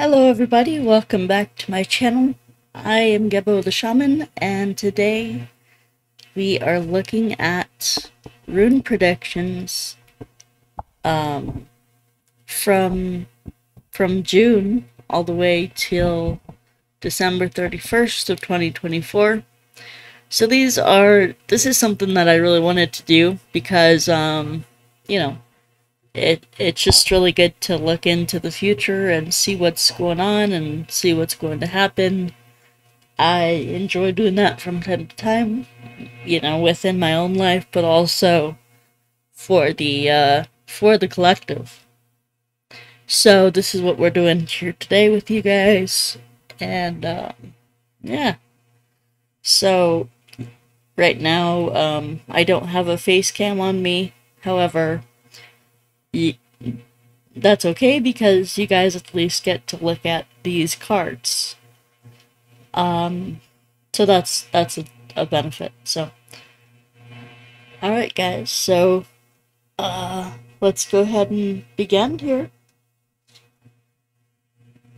Hello everybody, welcome back to my channel. I am Gebo the Shaman, and today we are looking at rune predictions um, from from June all the way till December 31st of 2024. So these are, this is something that I really wanted to do because, um, you know, it it's just really good to look into the future and see what's going on and see what's going to happen. I enjoy doing that from time to time, you know, within my own life, but also for the uh, for the collective. So this is what we're doing here today with you guys, and um, yeah. So right now, um, I don't have a face cam on me. However, that's okay because you guys at least get to look at these cards. Um, so that's that's a, a benefit. So, all right, guys. So, uh, let's go ahead and begin here.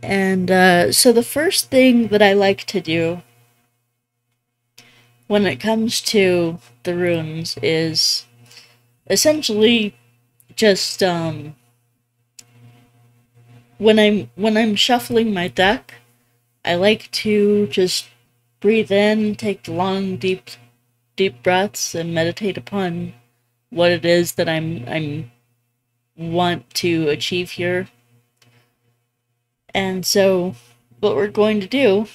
And uh, so the first thing that I like to do when it comes to the runes is essentially just um when I'm when I'm shuffling my deck, I like to just breathe in, take long deep deep breaths and meditate upon what it is that I'm I'm want to achieve here. And so what we're going to do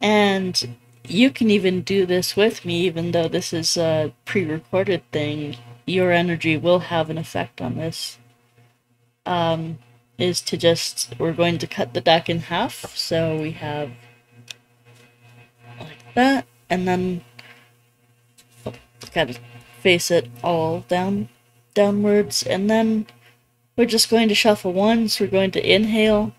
and you can even do this with me even though this is a pre-recorded thing your energy will have an effect on this um, is to just, we're going to cut the deck in half. So we have like that, and then oh, gotta face it all down, downwards, and then we're just going to shuffle once. We're going to inhale.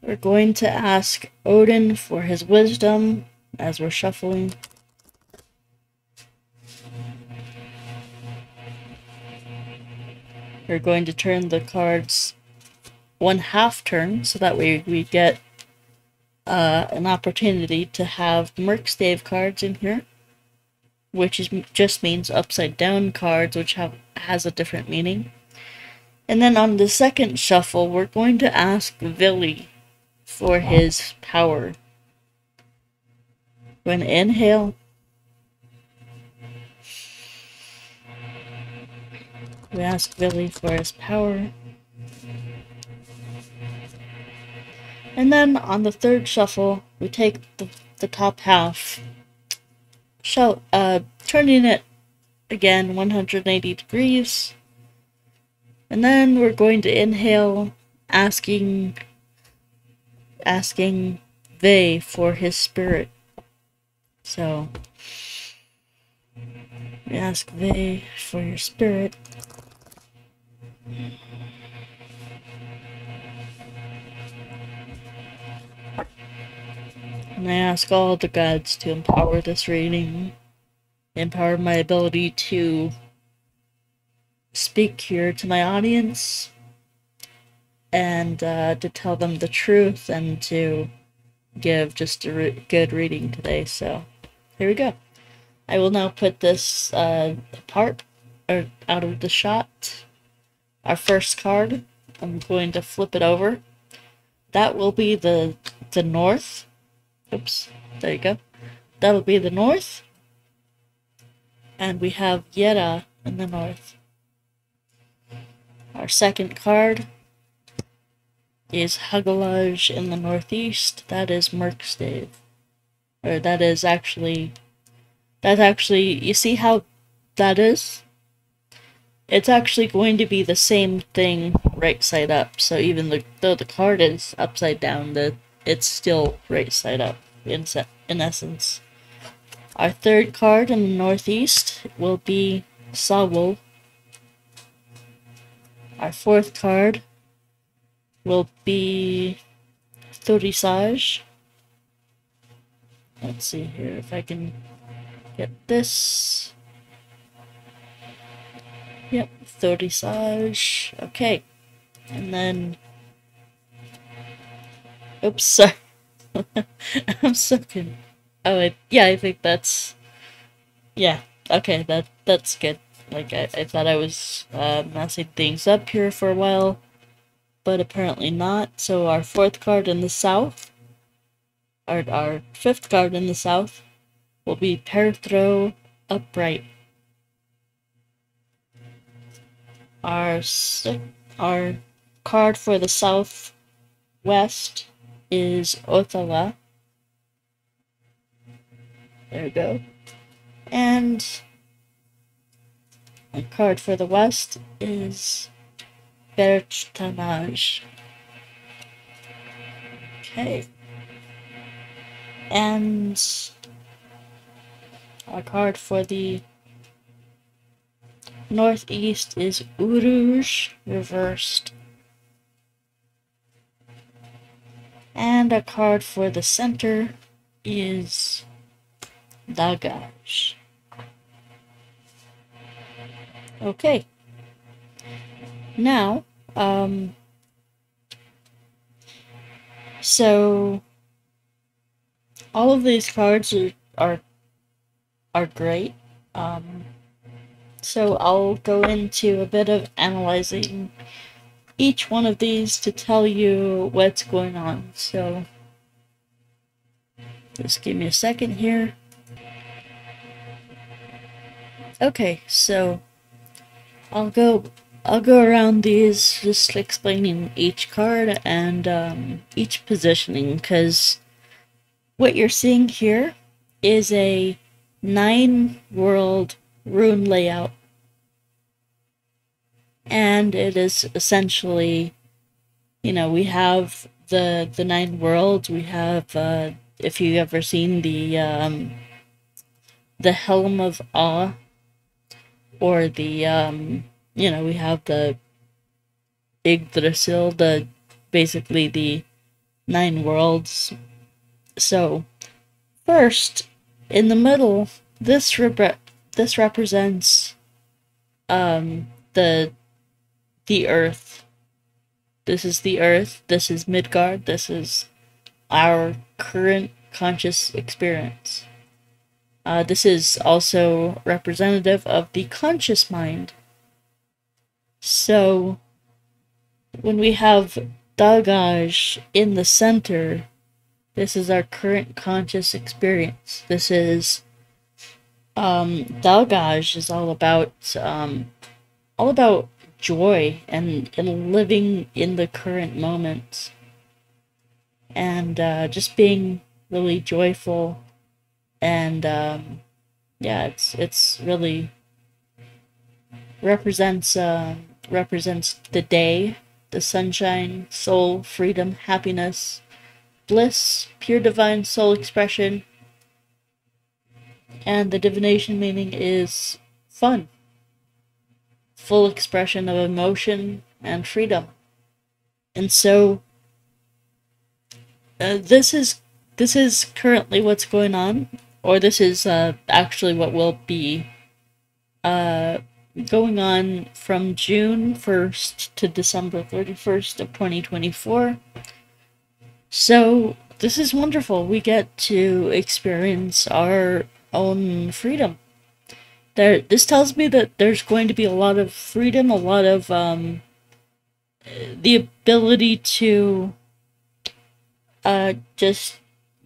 We're going to ask Odin for his wisdom as we're shuffling. We're going to turn the cards one half turn, so that way we get uh, an opportunity to have Merkstave cards in here, which is just means upside down cards, which have has a different meaning. And then on the second shuffle, we're going to ask Vili for his power. To inhale. We ask Vili for his power. And then on the third shuffle, we take the, the top half, show, uh, turning it again 180 degrees. And then we're going to inhale, asking, asking Vé for his spirit. So, we ask Vé for your spirit. And I ask all the gods to empower this reading, empower my ability to speak here to my audience, and uh, to tell them the truth and to give just a re good reading today. So here we go. I will now put this uh, apart or out of the shot our first card. I'm going to flip it over. That will be the the north. Oops, there you go. That'll be the north. And we have Yera in the north. Our second card is Hagalaz in the northeast. That is Merkstave. Or that is actually... That's actually... You see how that is? It's actually going to be the same thing right side up. So even the, though the card is upside down, the it's still right side up in, in essence. Our third card in the northeast will be Sawul. Our fourth card will be Thurisaz. Let's see here if I can get this. Yep, Thurisaz. Okay. And then... Oops, sorry. I'm so good. Oh, it, yeah, I think that's... Yeah, okay, that that's good. Like, I, I thought I was uh, messing things up here for a while, but apparently not. So our fourth card in the south, our, our fifth card in the south, will be Perthro Upright. Our, our card for the southwest is Othala. There we go. And a card for the west is Berchtanaj. Okay. And a card for the northeast is Uruz reversed. And a card for the center is Dagaz. Okay. Now, um, so all of these cards are are, are great. Um, so I'll go into a bit of analyzing each one of these to tell you what's going on. So just give me a second here. Okay, so I'll go I'll go around these just explaining each card and um, each positioning because what you're seeing here is a nine world rune layout and it is essentially you know we have the the nine worlds we have uh, if you've ever seen the um, the helm of awe or the um you know we have the Yggdrasil, the basically the nine worlds. So first in the middle, this rep- this represents um the the earth. This is the earth, this is Midgard, this is our current conscious experience. Uh, this is also representative of the conscious mind. So, when we have Dagaz in the center, this is our current conscious experience. This is um, is all about um, all about joy and, and living in the current moment. And uh, just being really joyful and um, yeah, it's it's really represents uh, represents the day, the sunshine, soul, freedom, happiness, bliss, pure divine soul expression, and the divination meaning is fun, full expression of emotion and freedom, and so uh, this is this is currently what's going on or this is uh, actually what will be uh, going on from June 1st to December 31st of 2024. So this is wonderful. We get to experience our own freedom. There, this tells me that there's going to be a lot of freedom, a lot of um, the ability to uh, just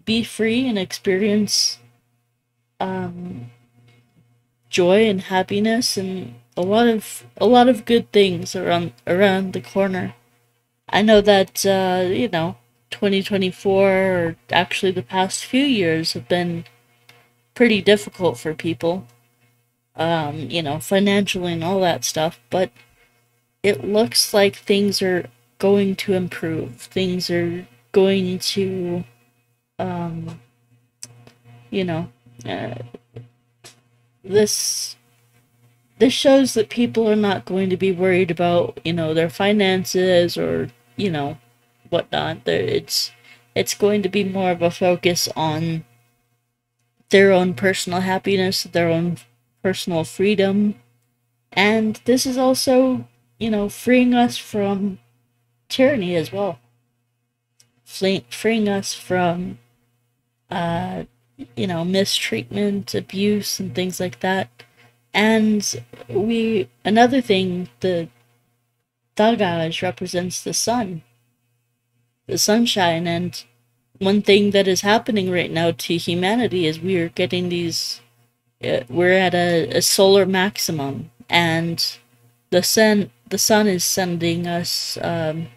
be free and experience um, joy and happiness and a lot of a lot of good things around around the corner. I know that uh, you know 2024 or actually the past few years have been pretty difficult for people. Um, you know, financially and all that stuff, but it looks like things are going to improve. Things are going to um, you know, uh, this this shows that people are not going to be worried about you know their finances or you know whatnot. It's it's going to be more of a focus on their own personal happiness, their own personal freedom, and this is also you know freeing us from tyranny as well, freeing us from, uh, you know, mistreatment, abuse, and things like that. And we, another thing, the Dagaz represents the sun, the sunshine, and one thing that is happening right now to humanity is we are getting these, we're at a, a solar maximum, and the sun, the sun is sending us um,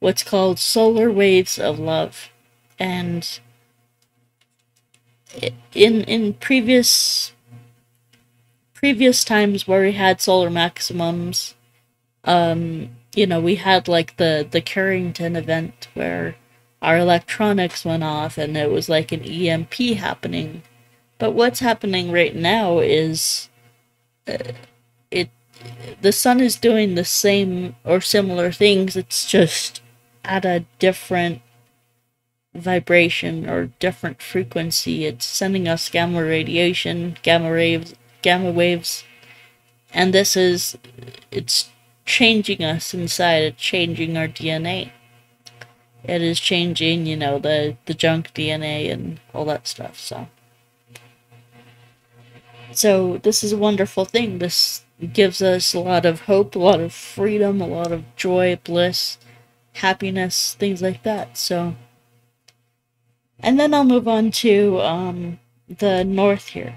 what's called solar waves of love, and in in previous previous times where we had solar maximums, um, you know, we had like the the Carrington event where our electronics went off and it was like an EMP happening. But what's happening right now is uh, it the sun is doing the same or similar things. It's just at a different vibration or different frequency. It's sending us gamma radiation, gamma waves, gamma waves. And this is it's changing us inside, it's changing our DNA. It is changing, you know, the, the junk DNA and all that stuff, so. So this is a wonderful thing. This gives us a lot of hope, a lot of freedom, a lot of joy, bliss, happiness, things like that. So, and then I'll move on to um, the north here.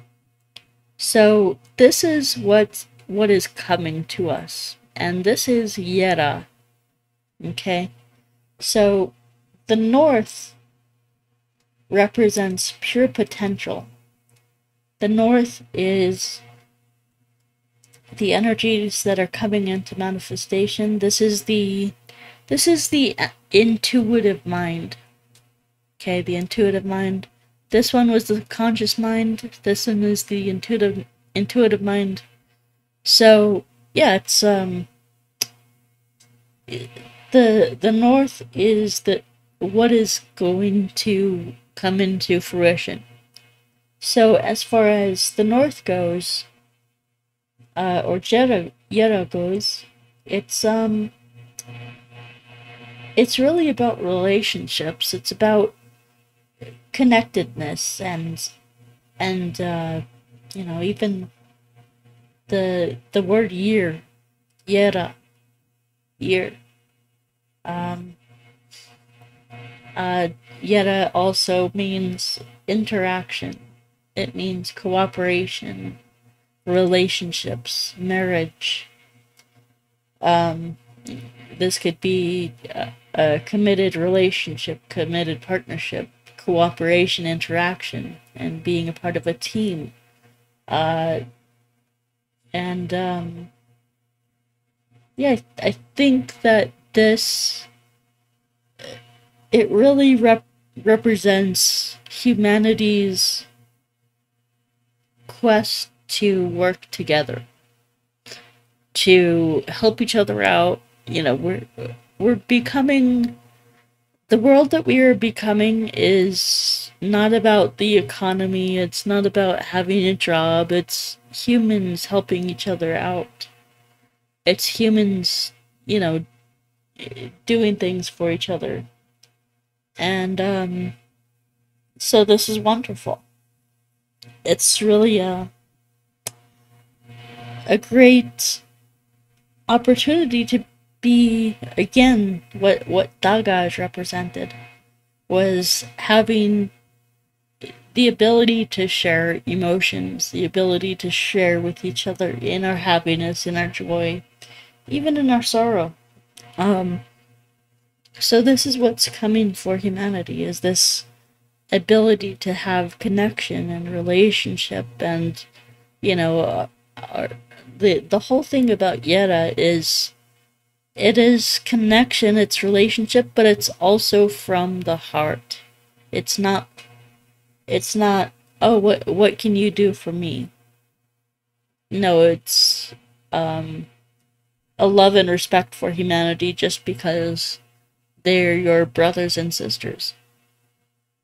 So this is what what is coming to us and this is Yera. Okay? So, the north represents pure potential. The north is the energies that are coming into manifestation. This is the this is the intuitive mind. Okay, the intuitive mind. This one was the conscious mind. This one is the intuitive intuitive mind. So yeah, it's um the the north is the what is going to come into fruition. So as far as the north goes, uh, or Jera Yera goes, it's um it's really about relationships. It's about connectedness and and uh, you know even the the word year, yera, year. Um, uh, yera also means interaction. It means cooperation, relationships, marriage. Um, this could be a, a committed relationship, committed partnership, cooperation, interaction, and being a part of a team. Uh, and um, yeah, I think that this it really rep- represents humanity's quest to work together to help each other out you know we're we're becoming the world that we are becoming is not about the economy it's not about having a job it's humans helping each other out. It's humans, you know, doing things for each other. And um, so this is wonderful. It's really a, a great opportunity to be, again, what, what Dagaz represented was having the ability to share emotions, the ability to share with each other in our happiness, in our joy, even in our sorrow. Um, so this is what's coming for humanity is this ability to have connection and relationship and you know uh, our, the the whole thing about Yera is it is connection, it's relationship, but it's also from the heart. It's not it's not, oh, what what can you do for me? No, it's um, a love and respect for humanity just because they're your brothers and sisters.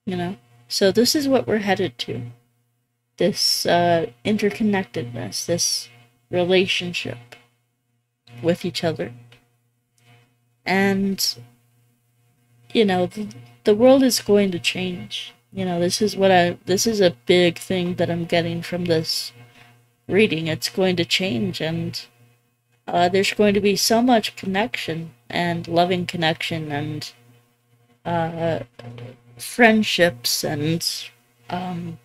You know? So this is what we're headed to. This uh, interconnectedness, this relationship with each other. and you know the, the world is going to change you know this is what i this is a big thing that i'm getting from this reading it's going to change and uh, there's going to be so much connection and loving connection and uh, friendships and um,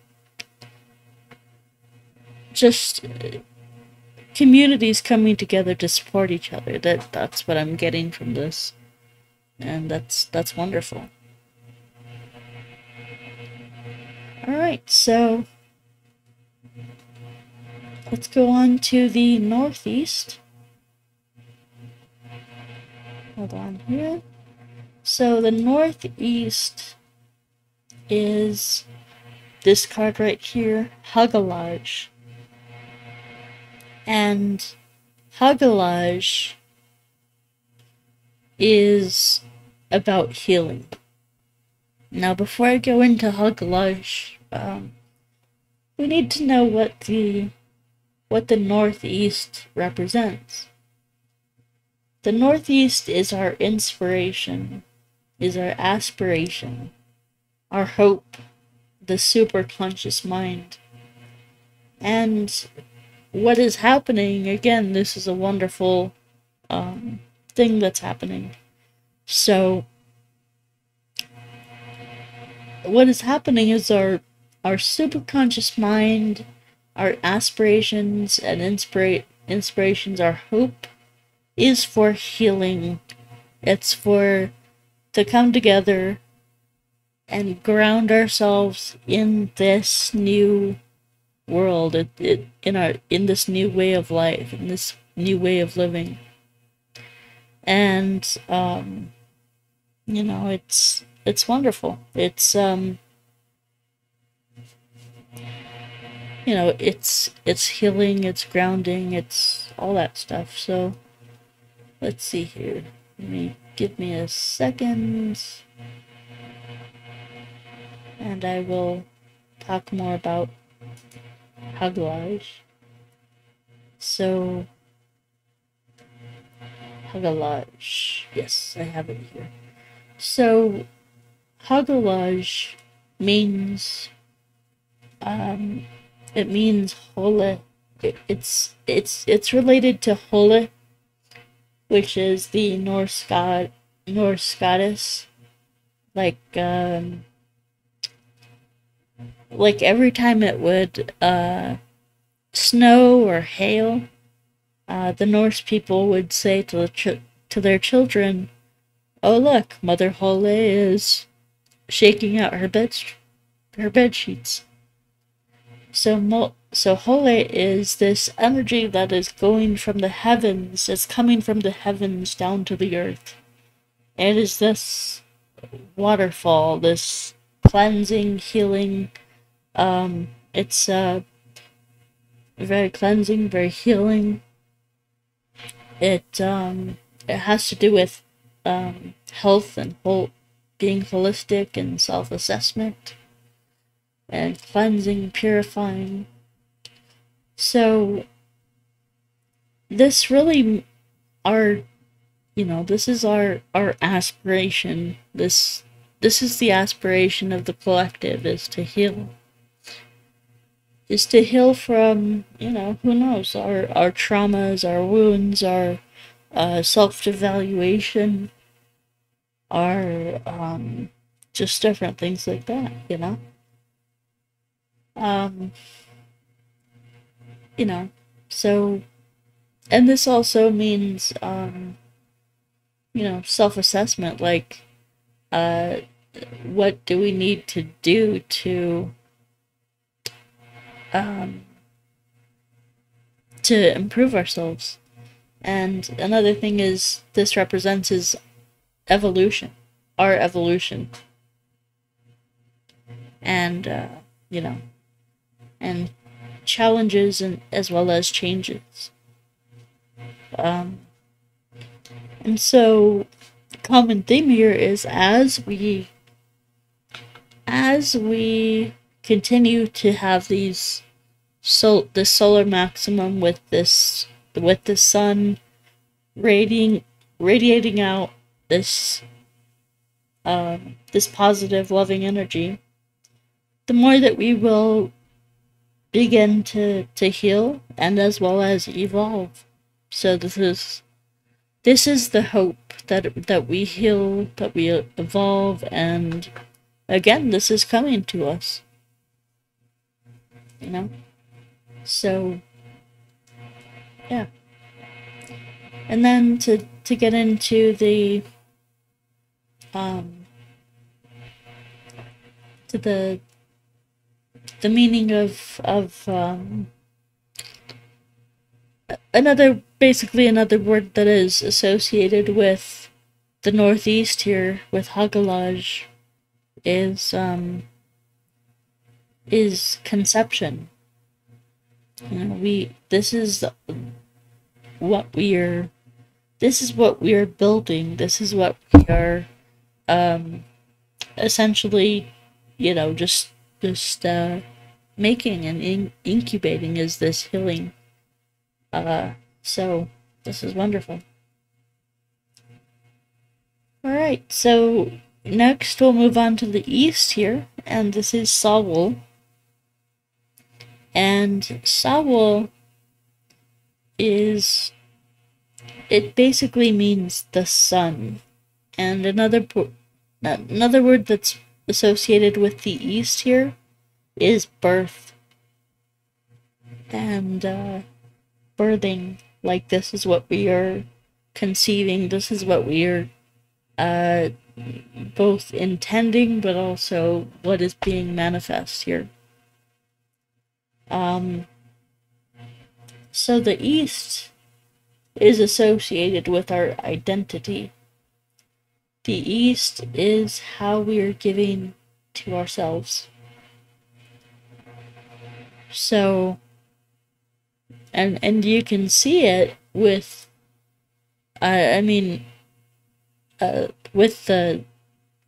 just communities coming together to support each other. That that's what I'm getting from this, and that's that's wonderful. All right, so let's go on to the northeast. Hold on here. So the northeast is this card right here, Hagalaz. And Hagalaz is about healing. Now, before I go into Hagalaz, um, we need to know what the what the Northeast represents. The Northeast is our inspiration, is our aspiration, our hope, the superconscious mind. And what is happening, again, this is a wonderful um, thing that's happening. So, what is happening is our our superconscious mind, our aspirations and inspira- inspirations, our hope is for healing. It's for to come together and ground ourselves in this new world, it, it, in our in this new way of life, in this new way of living. And um, you know, it's it's wonderful. It's um, you know, it's it's healing, it's grounding, it's all that stuff. So Let's see here. Let me give me a second. And I will talk more about Hagalaz. So, Hagalaz. Yes, I have it here. So, Hagalaz means, um, it means holy. It, it's it's it's related to holy which is the Norse god, Norse goddess. Like, um, like every time it would uh, snow or hail, uh, the Norse people would say to the ch- to their children, "Oh look, Mother Holle is shaking out her bed her bed sheets." So mo- so Holle is this energy that is going from the heavens, it's coming from the heavens down to the earth. It is this waterfall, this cleansing, healing. Um, it's uh, very cleansing, very healing. It um, it has to do with um, health and whole, being holistic and self assessment and cleansing, purifying. So this really our you know, this is our our aspiration. This this is the aspiration of the collective is to heal. Is to heal from, you know, who knows, our our traumas, our wounds, our uh, self-devaluation, our um, just different things like that, you know. Um, you know, so, and this also means, um, you know, self assessment. Like, uh, what do we need to do to, um, to improve ourselves? And another thing is, this represents is evolution, our evolution. And, uh, you know, and challenges and as well as changes. Um, and so common theme here is as we as we continue to have these sol the solar maximum with this with the sun radiating radiating out this um, this positive, loving energy, the more that we will begin to, to heal and as well as evolve. So this is this is the hope that that we heal, that we evolve, and again, this is coming to us. You know, so yeah, and then to to get into the um, to the the meaning of of um, another basically another word that is associated with the northeast here with Hagalaz is um, is conception. You know, we this is what we are this is what we are building. This is what we are um, essentially, you know, just just uh, making and in- incubating is this healing. Uh, so this is wonderful. All right, so next we'll move on to the east here, and this is Sawul. And Sawul is it basically means the sun. And another another word that's associated with the east here is birth. And uh, birthing, like this is what we are conceiving, this is what we are uh, both intending, but also what is being manifest here. Um, so the East is associated with our identity. The East is how we are giving to ourselves. So, and and you can see it with, uh, I mean, uh, with the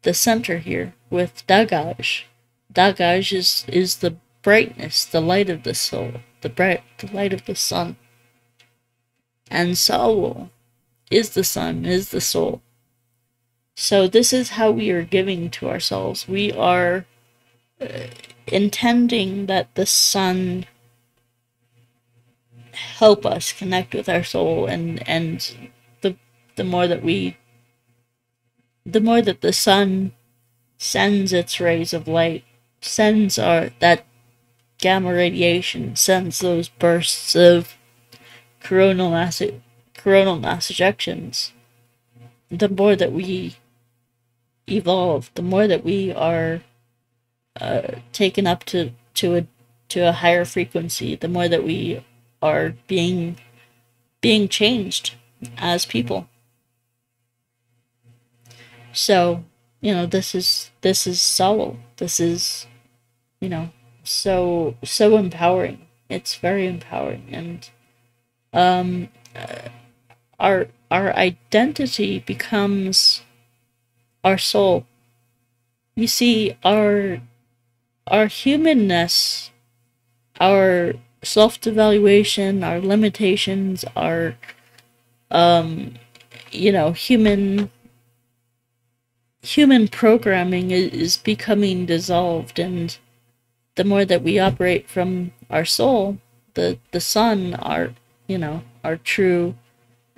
the center here with Dagaz. Dagaz is is the brightness, the light of the soul, the bright, the light of the sun. And Sawul is the sun, is the soul. So this is how we are giving to ourselves. We are uh, intending that the sun help us connect with our soul and and the the more that we the more that the sun sends its rays of light sends our that gamma radiation sends those bursts of coronal mass coronal mass ejections. The more that we evolve the more that we are uh, taken up to to a to a higher frequency the more that we are being being changed as people. So you know this is this is soul this is you know so so empowering. It's very empowering. And um uh, our our identity becomes our soul. You see our our humanness our self devaluation, our limitations our um you know human human programming is becoming dissolved and the more that we operate from our soul the the sun our you know our true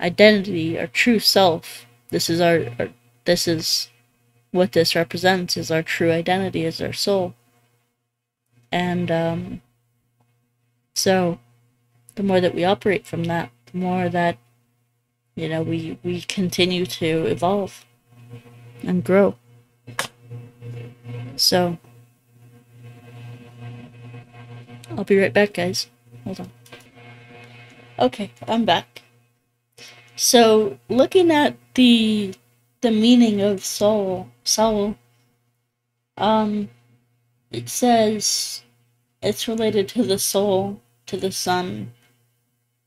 identity our true self. This is our, our this is what this represents is our true identity is our soul. And um, so the more that we operate from that the more that you know we we continue to evolve and grow. So i'll be right back guys. Hold on. Okay i'm back. So looking at the the meaning of soul soul um it says it's related to the soul to the sun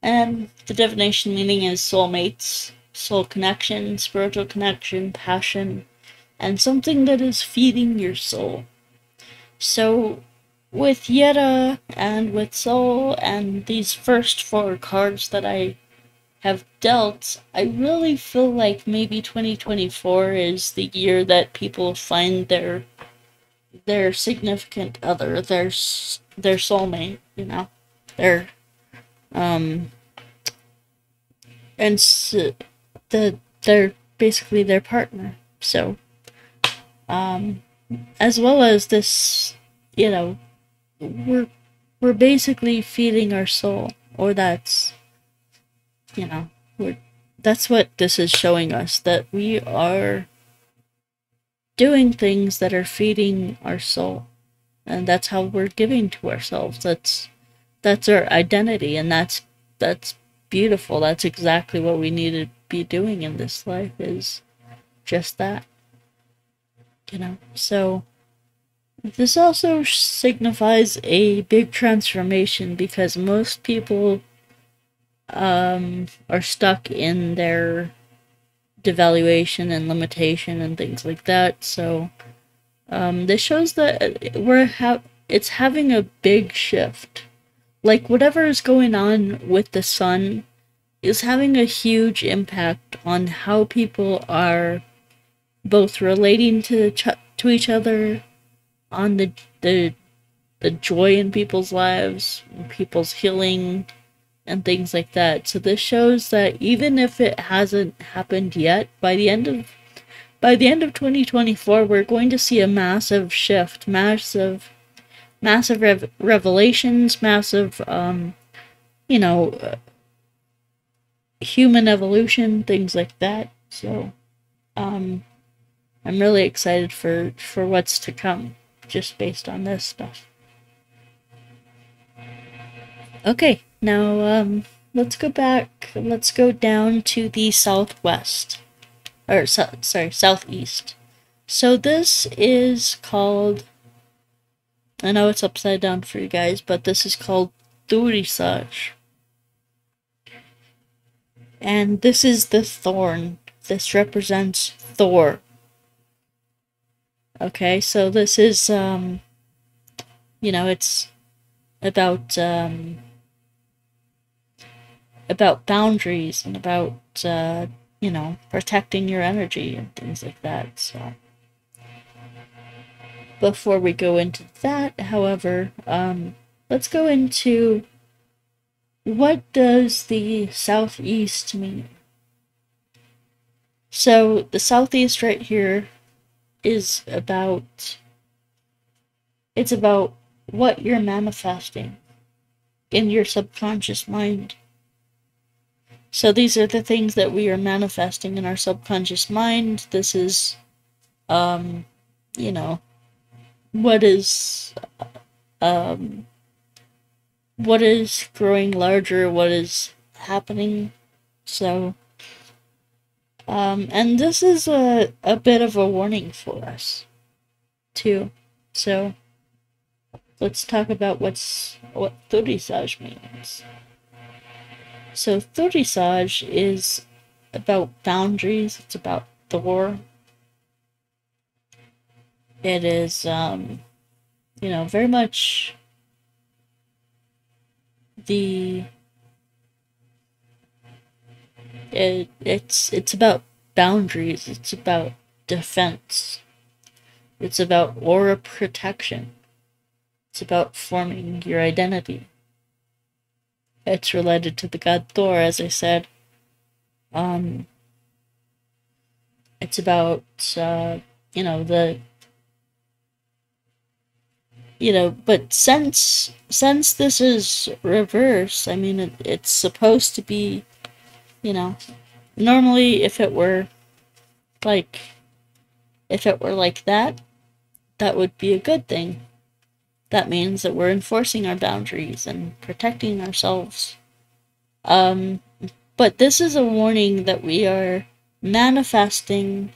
and the divination meaning is soulmates soul connection spiritual connection passion and something that is feeding your soul. So with Yera and with Soul and these first four cards that I have dealt, I really feel like maybe 2024 is the year that people find their their significant other, their their soulmate, you know, their um and the they're basically their partner. So um as well as this, you know, we're we're basically feeding our soul or that's you know, we're that's what this is showing us that we are doing things that are feeding our soul. And that's how we're giving to ourselves. That's that's our identity and that's that's beautiful. That's exactly what we need to be doing in this life is just that. You know. So this also signifies a big transformation because most people um, are stuck in their devaluation and limitation and things like that. So um, this shows that we're ha- it's having a big shift. Like whatever is going on with the sun is having a huge impact on how people are both relating to to each other, on the the the joy in people's lives, people's healing, and things like that. So this shows that even if it hasn't happened yet, by the end of by the end of 2024, we're going to see a massive shift, massive, massive rev- revelations, massive, um, you know, uh, human evolution, things like that. So, um, I'm really excited for for what's to come, just based on this stuff. Okay, now um, let's go back. Let's go down to the southwest, or so, sorry, southeast. So this is called. I know it's upside down for you guys, but this is called Thurisaz. And this is the thorn. This represents Thor. Okay, so this is um you know, it's about um about boundaries and about uh, you know protecting your energy and things like that. So before we go into that, however, um, let's go into what does the southeast mean. So the southeast right here is about it's about what you're manifesting in your subconscious mind so these are the things that we are manifesting in our subconscious mind. This is, um, you know, what is, um, what is growing larger, what is happening. So, um, and this is a, a bit of a warning for us, too. So, let's talk about what's, what Thurisaz means. So Thurisaz is about boundaries. It's about Thor. It is, um, you know, very much the it, it's it's about boundaries. It's about defense. It's about aura protection. It's about forming your identity. It's related to the god Thor, as I said. Um, it's about, uh, you know, the, you know, but since, since this is reverse, I mean, it, it's supposed to be, you know, normally if it were, like, if it were like that, that would be a good thing. That means that we're enforcing our boundaries and protecting ourselves. Um, but this is a warning that we are manifesting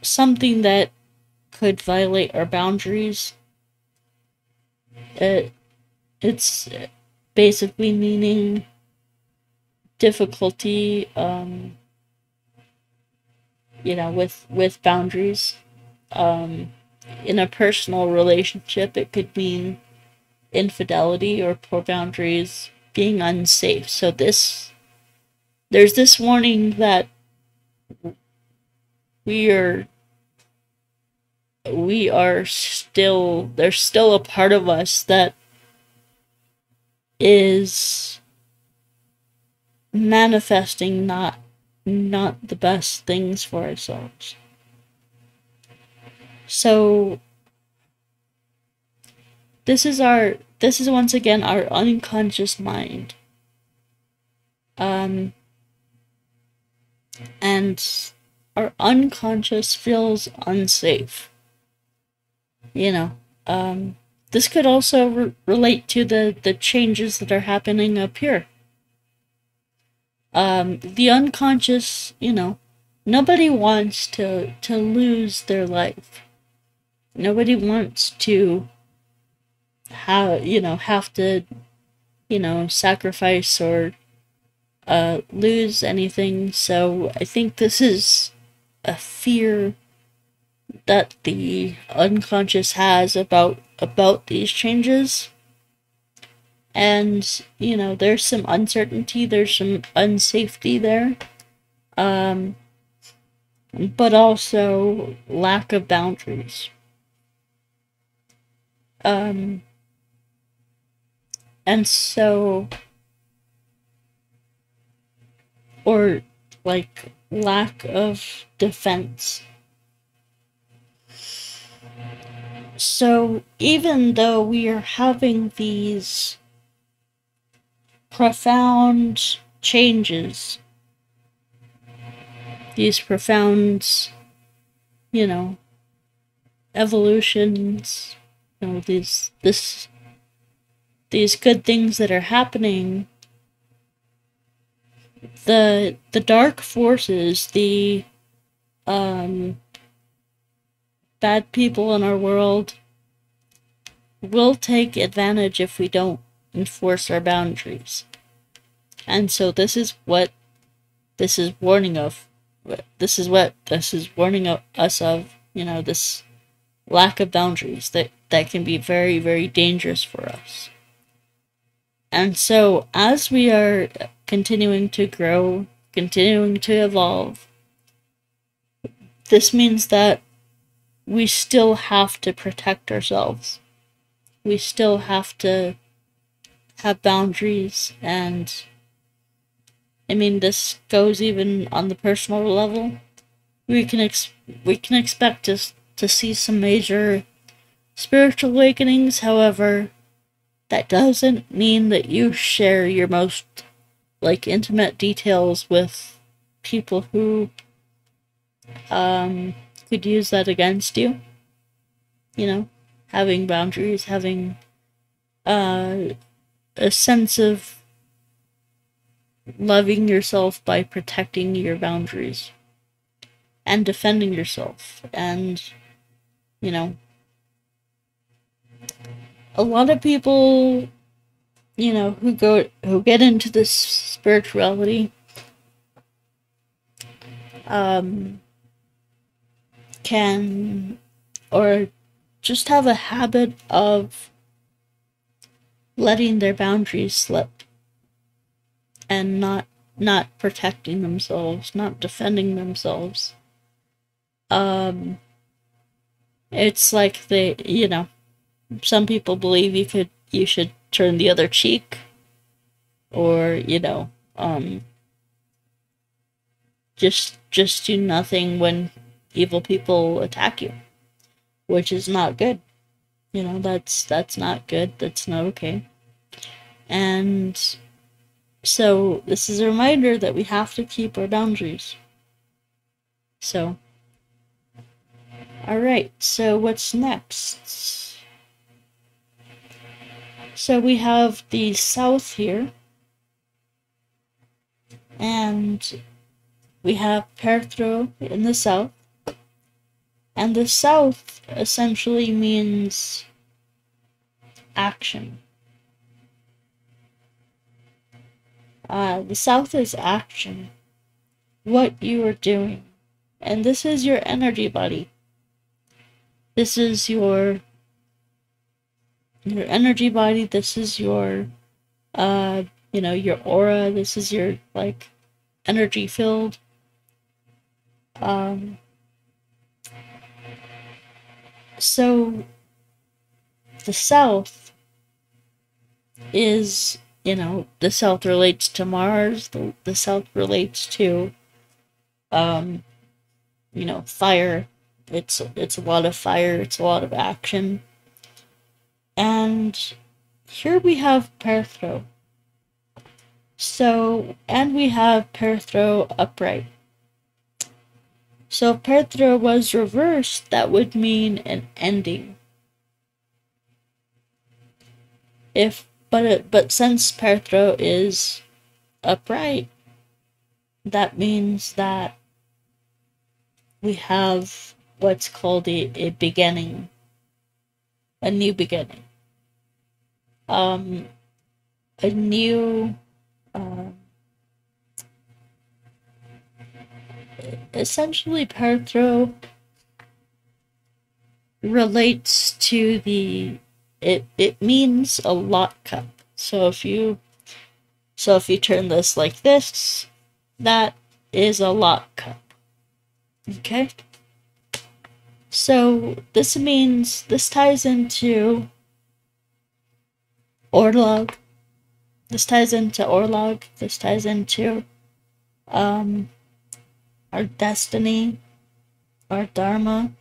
something that could violate our boundaries. It, it's basically meaning difficulty, um, you know, with with boundaries. Um, in a personal relationship, it could mean infidelity or poor boundaries being unsafe. So this there's this warning that we are we are still there's still a part of us that is manifesting not not the best things for ourselves. So this is our this is once again our unconscious mind. Um and our unconscious feels unsafe. You know, um this could also re- relate to the the changes that are happening up here. Um the unconscious, you know, nobody wants to to lose their life. Nobody wants to have you know have to you know sacrifice or uh, lose anything. So i think this is a fear that the unconscious has about about these changes and you know there's some uncertainty there's some unsafety there um but also lack of boundaries um, and so, or like lack of defense. So even though we are having these profound changes, these profound, you know, evolutions, you know these this these good things that are happening. The the dark forces the um bad people in our world will take advantage if we don't enforce our boundaries and so this is what this is warning of this is what this is warning of, us of you know this lack of boundaries that that can be very, very dangerous for us. And so, as we are continuing to grow, continuing to evolve, this means that we still have to protect ourselves. We still have to have boundaries and I mean this goes even on the personal level. We can ex- we can expect to to see some major spiritual awakenings, however, that doesn't mean that you share your most like intimate details with people who um could use that against you. You know, having boundaries, having uh a sense of loving yourself by protecting your boundaries and defending yourself. And you know a lot of people, you know, who go who get into this spirituality, um, can or just have a habit of letting their boundaries slip and not not protecting themselves, not defending themselves. Um, it's like they, you know, some people believe you could you should turn the other cheek or you know um just just do nothing when evil people attack you which is not good. You know that's that's not good. That's not okay and so this is a reminder that we have to keep our boundaries so all right so what's next so we have the south here. And we have Perthro in the south. And the south essentially means action. Uh, the south is action. What you are doing. And this is your energy body. This is your your energy body. This is your uh, you know, your aura. This is your like energy filled. Um, so the South is, you know, the South relates to Mars, the, the South relates to, um, you know, fire. It's, it's a lot of fire, it's a lot of action. And here we have Perthro. So, and we have Perthro upright. So if Perthro was reversed, that would mean an ending. If but it, but since Perthro is upright, that means that we have what's called a, a beginning, a new beginning, um, a new, uh, essentially Perthro relates to the it it means a lot cup. So if you so if you turn this like this, that is a lot cup. Okay? So this means this ties into Orlog. This ties into Orlog. This ties into um our destiny, our dharma,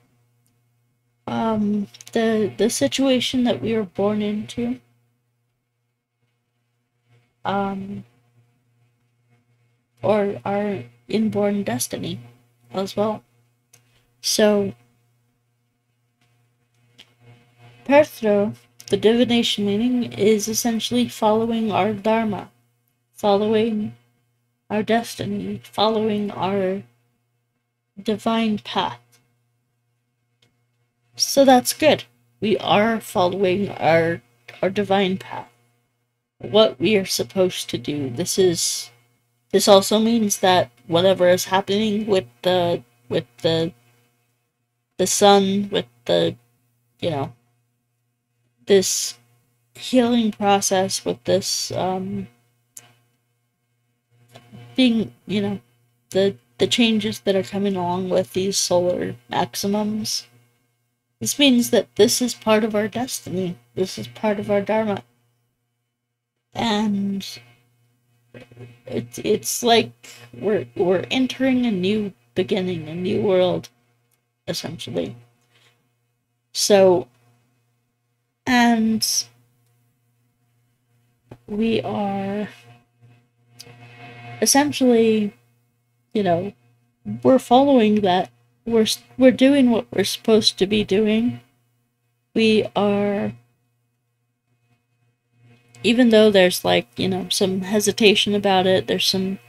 um, the the situation that we were born into. Um, or our inborn destiny as well. So, Perthro, the divination meaning, is essentially following our dharma, following our destiny, following our divine path. So that's good. We are following our our divine path. What we are supposed to do. This is this also means that whatever is happening with the with the the sun, with the you know this healing process with this um being you know the the changes that are coming along with these solar maximums. This means that this is part of our destiny. This is part of our dharma. And it's it's like we're we're entering a new beginning, a new world, essentially. So and we are essentially you know, we're following that. We're we're doing what we're supposed to be doing. We are even though there's like, you know, some hesitation about it, there's some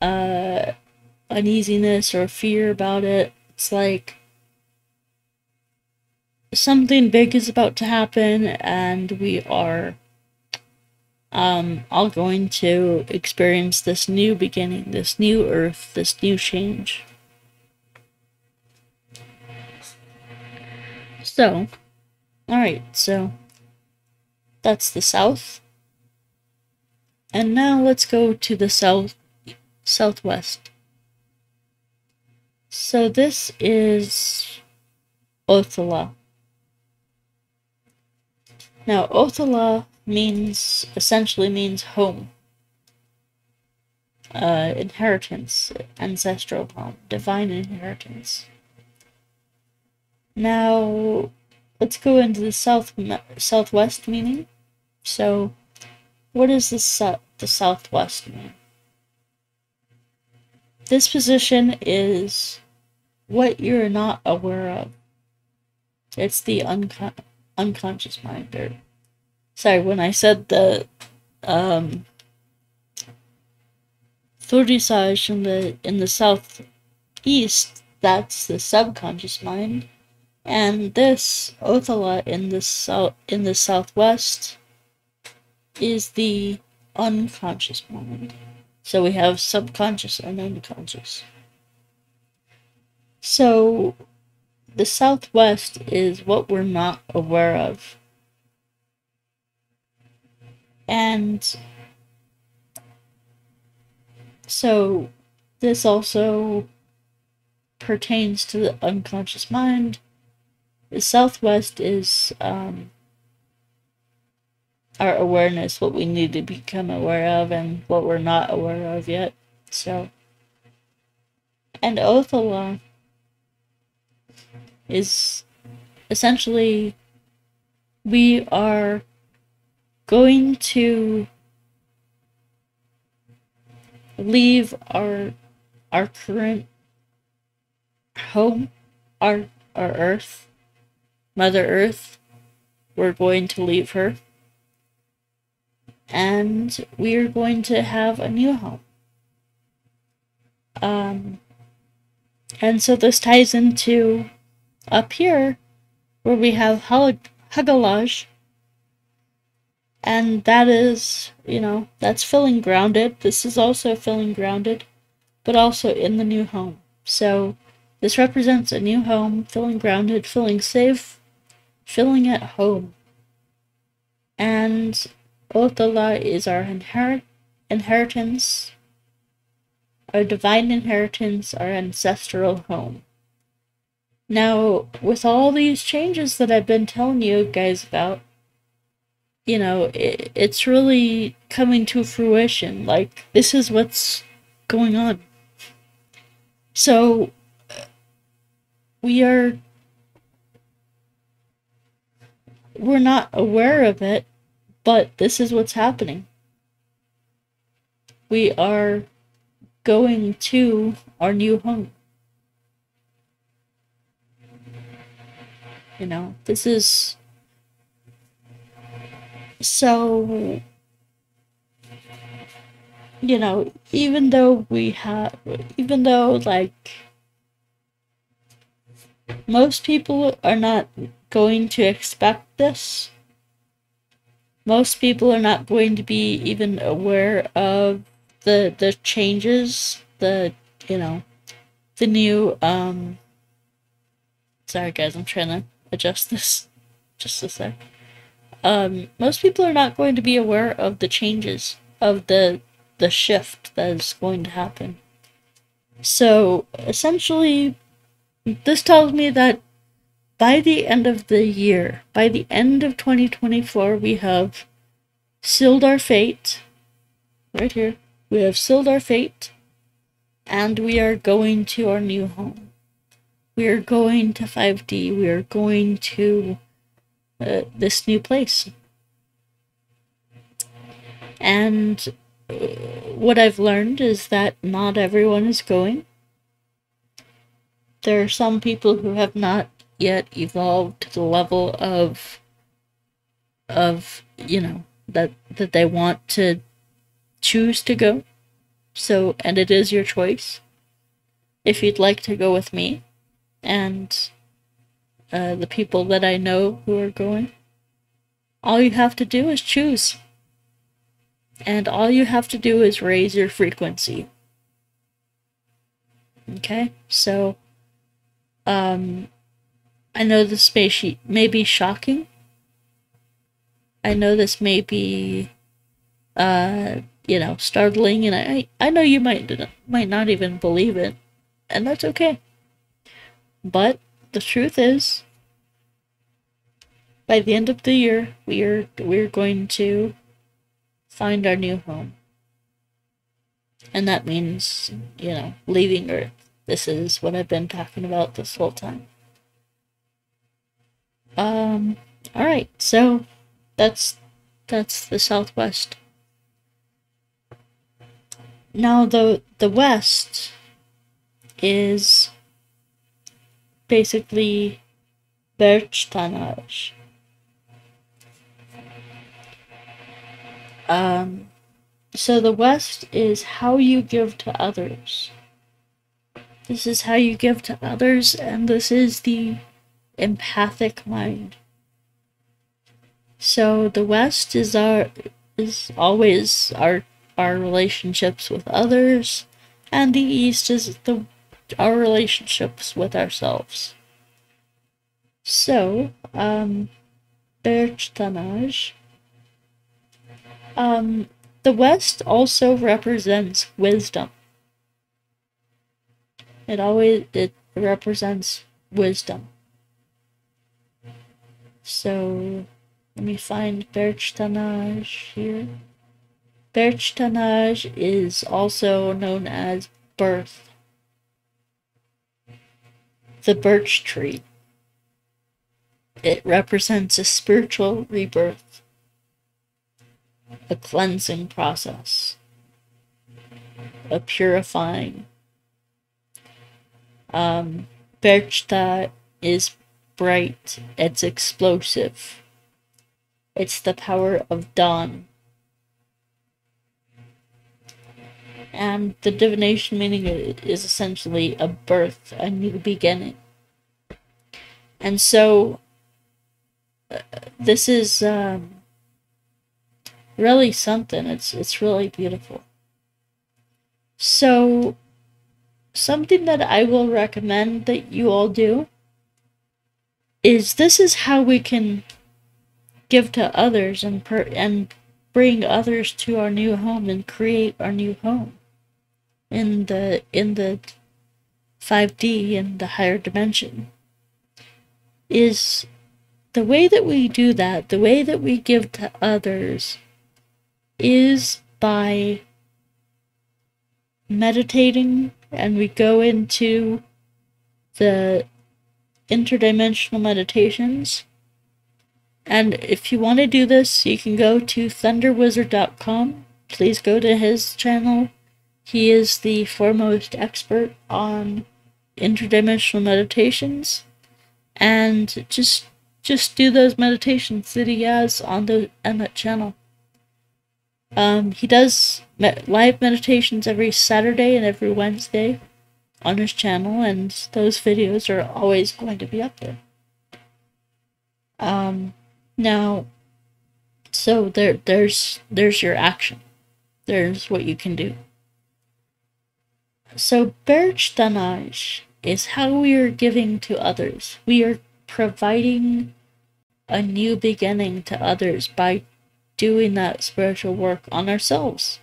uh uneasiness or fear about it. It's like something big is about to happen and we are um, all going to experience this new beginning, this new earth, this new change. So, alright, so that's the south. And now let's go to the south, southwest. So this is Othala. Now, Othala means essentially means home. Uh, inheritance, ancestral home, divine inheritance. Now, let's go into the south southwest meaning. So, what does the the southwest mean? This position is what you're not aware of. It's the unco- unconscious mind, or sorry, when I said the um, Thurisaz in the in the southeast, that's the subconscious mind, and this Othala in the south in the southwest is the unconscious mind. So we have subconscious and unconscious. So the southwest is what we're not aware of. And So, this also pertains to the unconscious mind. The southwest is um, our awareness, what we need to become aware of, and what we're not aware of yet. So, and Othala is essentially we are going to leave our our current home, our our earth, Mother Earth. We're going to leave her. And we are going to have a new home. Um and so this ties into up here where we have Hagalaz. And that is, you know, that's feeling grounded. This is also feeling grounded, but also in the new home. So this represents a new home, feeling grounded, feeling safe, feeling at home. And Othala is our inherit inheritance, our divine inheritance, our ancestral home. Now, with all these changes that I've been telling you guys about, you know, it, it's really coming to fruition. Like, this is what's going on. So, we are. We're not aware of it, but this is what's happening. We are going to our new home. You know, this is so you know, even though we have even though like most people are not going to expect this. Most people are not going to be even aware of the the changes, the you know, the new um sorry guys, I'm trying to adjust this just a sec. Um, most people are not going to be aware of the changes of the the shift that is going to happen. So essentially, this tells me that by the end of the year, by the end of 2024, we have sealed our fate. Right here, we have sealed our fate, and we are going to our new home we are going to 5D. We are going to uh, this new place. And uh, what I've learned is that not everyone is going. There are some people who have not yet evolved to the level of of you know that that they want to choose to go. So and it is your choice. If you'd like to go with me, and uh, the people that I know who are going. All you have to do is choose. And all you have to do is raise your frequency. Okay? So, um, I know this may, may be shocking. I know this may be, uh, you know, startling, and I, I know you might, might not even believe it, and that's okay. But the truth is, by the end of the year, we're we're going to find our new home. And that means, you know, leaving Earth. This is what I've been talking about this whole time. Um, alright, so that's that's the southwest. Now the the west is basically Berchtannage. Um, so the West is how you give to others. This is how you give to others, and this is the empathic mind. So the West is our is always our our relationships with others, and the East is the our relationships with ourselves. So, um, Berchtannage. Um, the West also represents wisdom. It always it represents wisdom. So let me find Berchtanaj here. Berchtanaj is also known as birth. The birch tree. It represents a spiritual rebirth, a cleansing process, a purifying. Um, Berchta is bright, it's explosive. It's the power of dawn. And the divination meaning is essentially a birth, a new beginning. And so, uh, this is um, really something. It's it's really beautiful. So, something that I will recommend that you all do is this is how we can give to others and per- and bring others to our new home and create our new home in the in the 5D in the higher dimension. Is the way that we do that, the way that we give to others is by meditating and we go into the interdimensional meditations. And if you want to do this, you can go to thunderwizard.com. Please go to his channel. He is the foremost expert on interdimensional meditations. And just just do those meditations that he has on the on that channel. Um, he does me- live meditations every Saturday and every Wednesday on his channel, and those videos are always going to be up there. Um, now, so there, there's there's your action. There's what you can do. So Berchtanaj is how we are giving to others. We are providing a new beginning to others by doing that spiritual work on ourselves.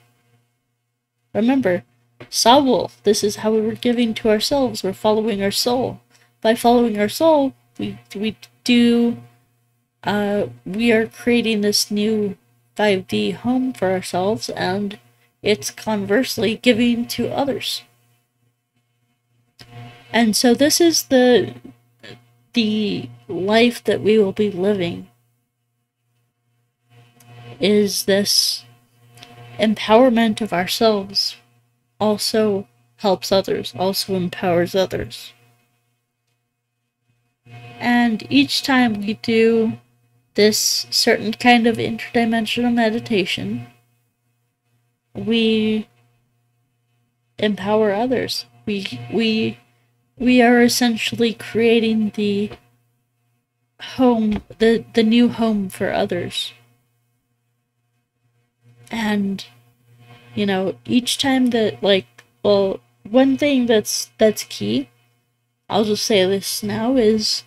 Remember, Saul, this is how we were giving to ourselves. We're following our soul. By following our soul, we we do uh we are creating this new 5D home for ourselves and it's conversely giving to others. And so this is the the life that we will be living is this empowerment of ourselves also helps others, also empowers others. And each time we do this certain kind of interdimensional meditation, we empower others. We we we are essentially creating the home the the new home for others. And you know, each time that like well, one thing that's that's key, I'll just say this now is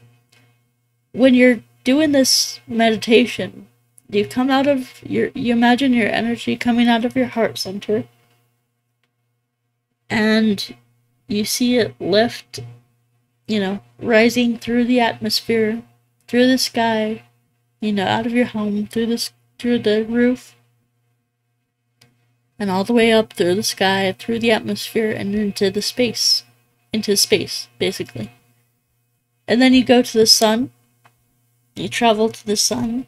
when you're doing this meditation, you come out of your you imagine your energy coming out of your heart center and you see it lift, you know, rising through the atmosphere, through the sky, you know, out of your home, through this through the roof, and all the way up through the sky, through the atmosphere, and into the space. Into space, basically. And then you go to the sun. You travel to the sun.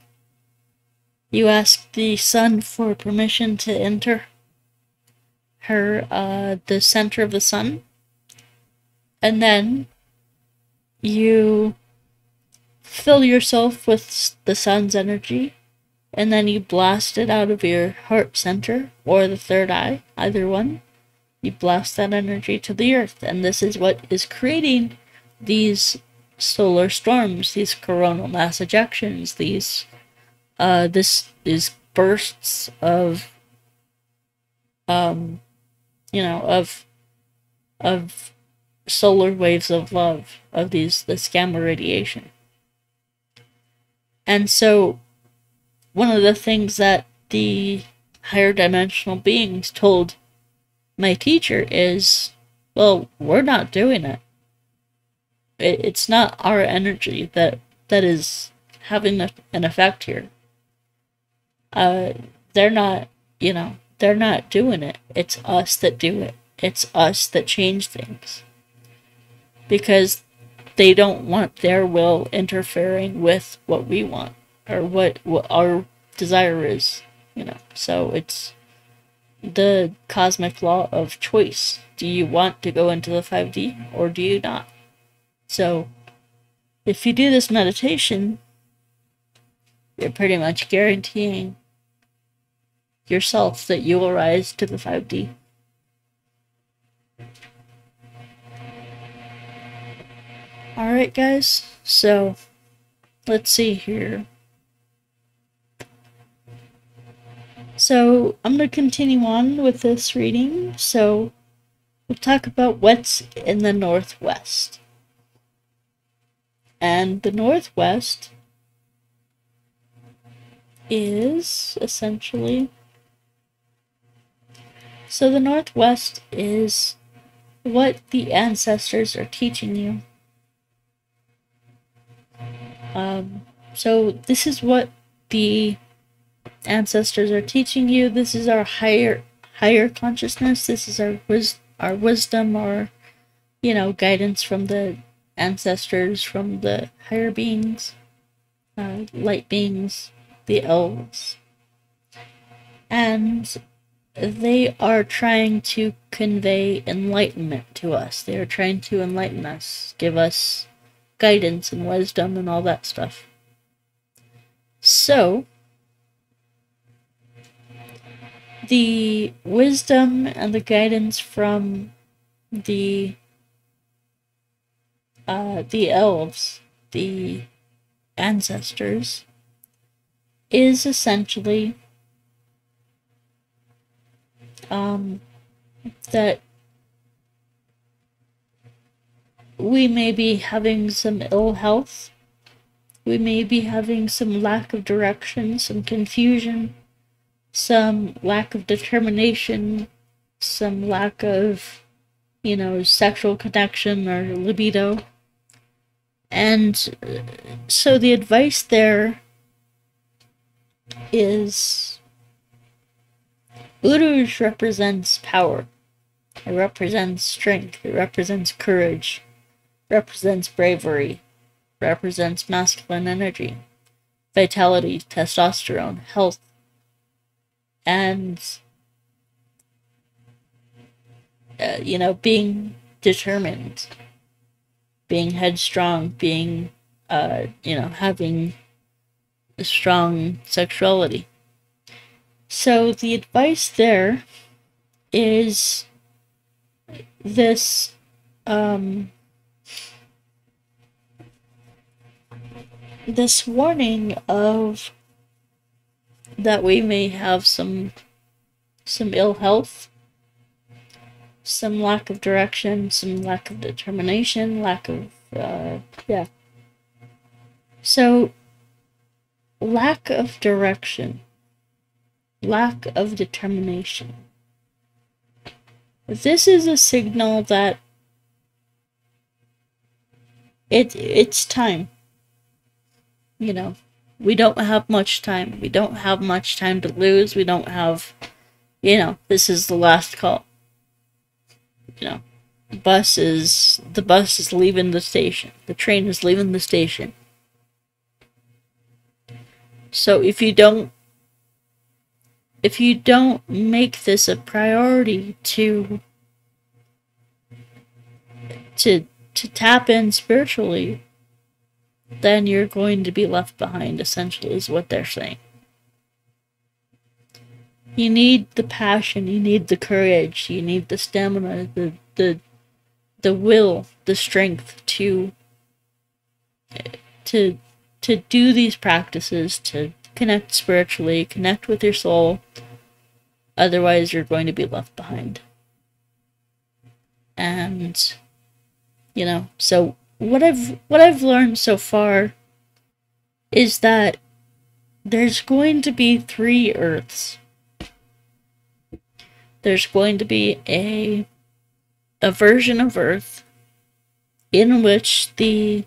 You ask the sun for permission to enter her, uh, the center of the sun and then you fill yourself with the sun's energy and then you blast it out of your heart center or the third eye, either one. You blast that energy to the earth, and this is what is creating these solar storms, these coronal mass ejections, these uh this these bursts of um you know of of solar waves of love of these this gamma radiation. And so one of the things that the higher dimensional beings told my teacher is Well, we're not doing it. it it's not our energy that that is having an effect here. Uh, they're not, you know, they're not doing it. It's us that do it. It's us that change things. Because they don't want their will interfering with what we want or what, what our desire is, you know. So it's the cosmic law of choice. Do you want to go into the 5D or do you not? So, if you do this meditation, you're pretty much guaranteeing yourself that you will rise to the 5D. Alright, guys, so let's see here. So I'm going to continue on with this reading. So we'll talk about what's in the Northwest. And the Northwest is essentially. So the Northwest is what the ancestors are teaching you. Um, so this is what the ancestors are teaching you. This is our higher higher consciousness. This is our wis- our wisdom or you know guidance from the ancestors, from the higher beings, uh, light beings, the elves, and they are trying to convey enlightenment to us. They are trying to enlighten us, give us guidance and wisdom and all that stuff. So, the wisdom and the guidance from the uh, the elves, the ancestors, is essentially um, that we may be having some ill health, we may be having some lack of direction, some confusion some lack of determination, some lack of, you know, sexual connection or libido. And uh, so the advice there is Uruz represents power. It represents strength. It represents courage. It represents bravery. It represents masculine energy, vitality, testosterone, health, and uh, you know being determined being headstrong being uh, you know having a strong sexuality. So the advice there is this um, this warning of that we may have some some ill health, some lack of direction, some lack of determination, lack of uh, yeah. So lack of direction, lack of determination. This is a signal that it it's time. You know, we don't have much time. We don't have much time to lose. We don't have, you know, this is the last call. You know, the bus is the bus is leaving the station. The train is leaving the station. So if you don't if you don't make this a priority to to to tap in spiritually then you're going to be left behind, essentially, is what they're saying. You need the passion, you need the courage, you need the stamina, the the the will, the strength to to to do these practices, to connect spiritually, connect with your soul. Otherwise, you're going to be left behind. And, you know, so what I've what I've learned so far is that there's going to be three Earths. There's going to be a a version of Earth in which the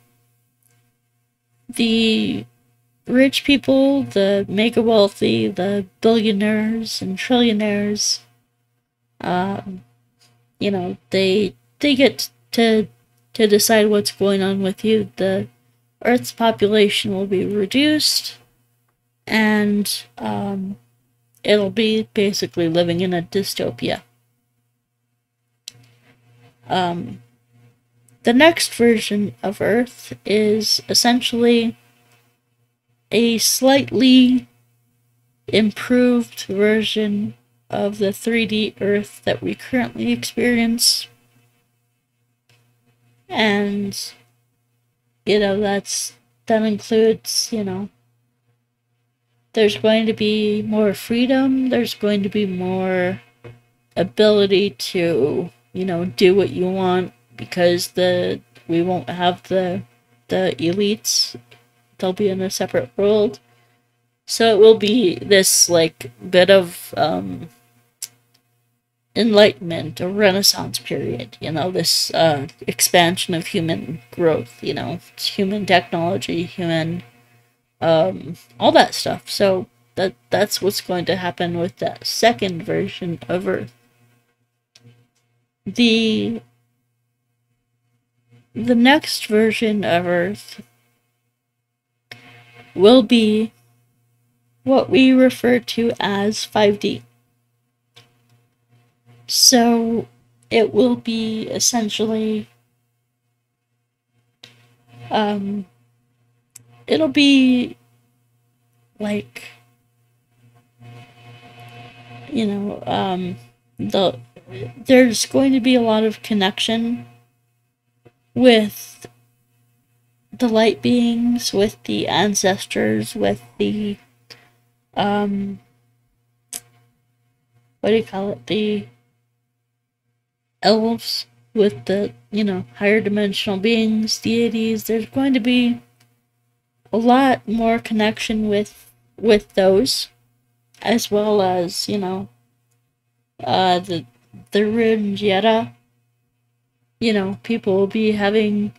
the rich people, the mega wealthy, the billionaires and trillionaires, um, you know, they they get to to decide what's going on with you. The Earth's population will be reduced, and um, it'll be basically living in a dystopia. Um, the next version of Earth is essentially a slightly improved version of the 3D Earth that we currently experience. And, you know, that's, that includes, you know, there's going to be more freedom, there's going to be more ability to, you know, do what you want because the we won't have the the elites. They'll be in a separate world. So it will be this like bit of um enlightenment or renaissance period, you know, this uh expansion of human growth, you know, human technology, human um, all that stuff. So that that's what's going to happen with that second version of Earth. The the next version of Earth will be what we refer to as 5D. So it will be essentially um, it'll be like you know um the there's going to be a lot of connection with the light beings with the ancestors with the um what do you call it? The elves with the you know higher dimensional beings deities there's going to be a lot more connection with with those, as well as you know, uh, the the Runjeta. You know, people will be having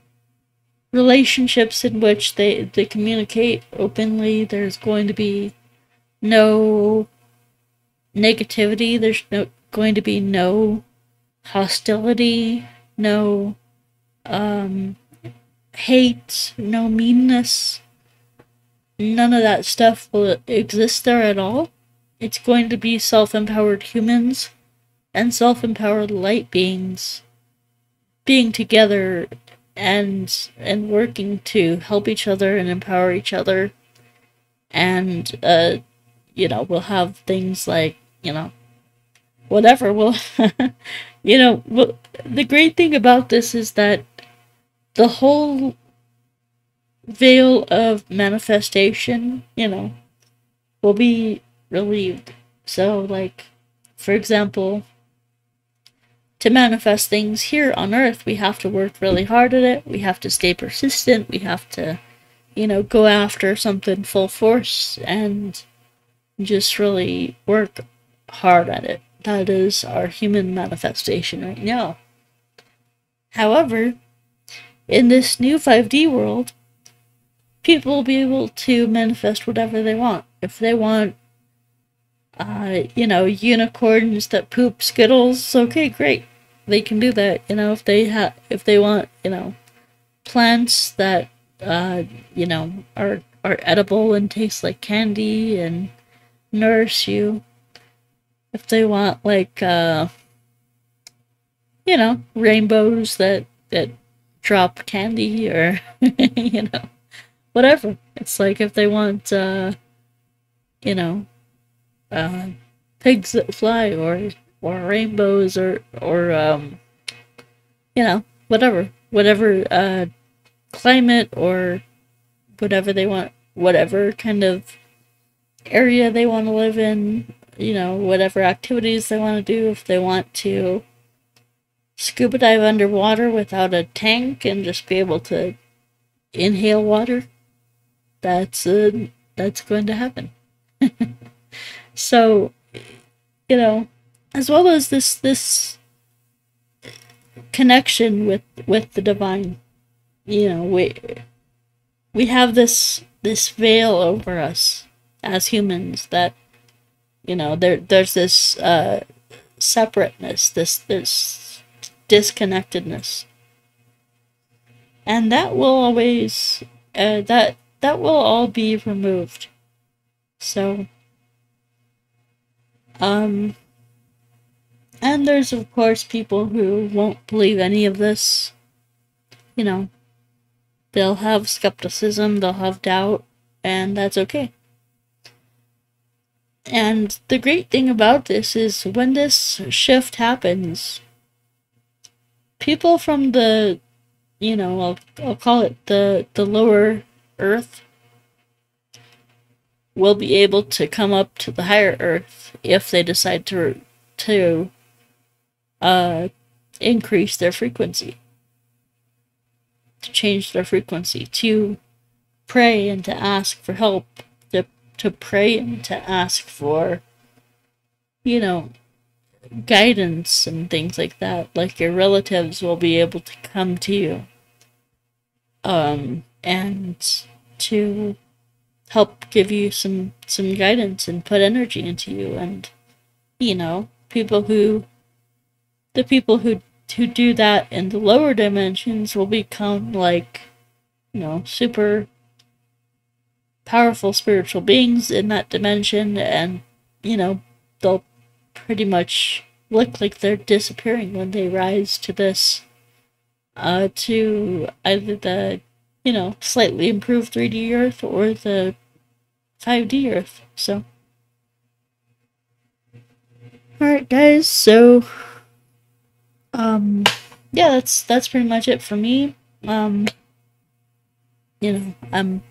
relationships in which they they communicate openly. There's going to be no negativity. There's no going to be no hostility, no um, hate, no meanness none of that stuff will exist there at all. It's going to be self empowered humans and self empowered light beings being together and and working to help each other and empower each other and uh you know we'll have things like you know whatever Well, you know well, the great thing about this is that the whole veil of manifestation, you know, will be relieved. So, like, for example, to manifest things here on earth, we have to work really hard at it. We have to stay persistent. We have to, you know, go after something full force and just really work hard at it. That is our human manifestation right now. However, in this new 5D world, people will be able to manifest whatever they want. If they want, uh, you know, unicorns that poop Skittles, okay, great. They can do that. You know, if they have, if they want, you know, plants that, uh, you know, are are edible and taste like candy and nourish you. If they want, like, uh, you know, rainbows that that drop candy or you know whatever. It's like if they want, uh, you know, uh, pigs that fly or or rainbows or or um, you know, whatever, whatever uh, climate or whatever they want, whatever kind of area they want to live in, you know, whatever activities they want to do. If they want to scuba dive underwater without a tank and just be able to inhale water that's uh, that's going to happen. so, you know, as well as this this connection with with the divine. You know, we we have this this veil over us as humans that you know there there's this uh separateness, this this disconnectedness. And that will always uh, that that will all be removed. So um and there's of course people who won't believe any of this. You know, they'll have skepticism, they'll have doubt, and that's okay. And the great thing about this is when this shift happens, people from the, you know, I'll, I'll call it the, the lower earth, will be able to come up to the higher earth if they decide to, to, uh, increase their frequency. To change their frequency, to pray and to ask for help to pray and to ask for, you know, guidance and things like that. Like your relatives will be able to come to you um, and to help give you some some guidance and put energy into you and you know people who the people who who do that in the lower dimensions will become like you know super powerful spiritual beings in that dimension, and, you know, they'll pretty much look like they're disappearing when they rise to this, uh, to either the, you know, slightly improved 3D Earth or the 5D Earth, so. Alright guys, so um yeah, that's that's pretty much it for me. Um you know, I'm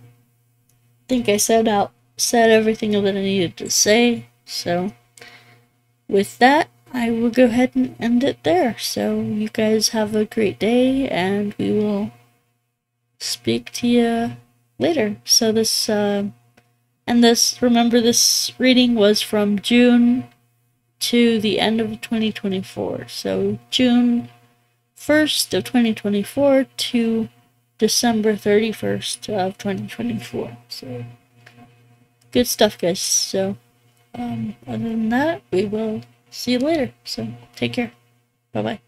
think I said out said everything that I needed to say. So with that, I will go ahead and end it there. So you guys have a great day and we will speak to you later. So this uh, and this remember this reading was from June to the end of 2024. So June 1st of 2024 to December 31st of 2024. So, good stuff, guys. So, um, other than that, we will see you later. So, take care. Bye bye.